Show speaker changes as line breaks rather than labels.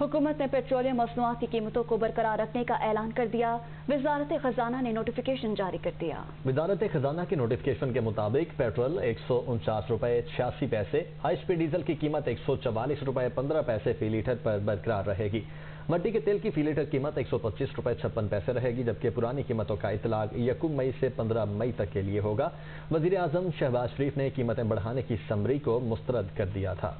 हुकूमत ने पेट्रोलियम मसनूआत की कीमतों को बरकरार रखने का ऐलान कर दिया। वजारत खजाना ने नोटिफिकेशन जारी कर दिया।
वजारत खजाना के नोटिफिकेशन के मुताबिक पेट्रोल एक सौ उनचास रुपए छियासी पैसे हाई स्पीड डीजल की कीमत एक सौ चवालीस रुपए पंद्रह पैसे फ़ी लीटर पर बरकरार रहेगी। मट्टी के तेल की फ़ी लीटर कीमत एक सौ पच्चीस रुपए छप्पन पैसे रहेगी, जबकि पुरानी कीमतों का इतलाक यकुम मई से पंद्रह मई तक के लिए होगा। वज़ीर आज़म शहबाज शरीफ ने कीमतें बढ़ाने की समरी को मुस्तरद कर दिया था।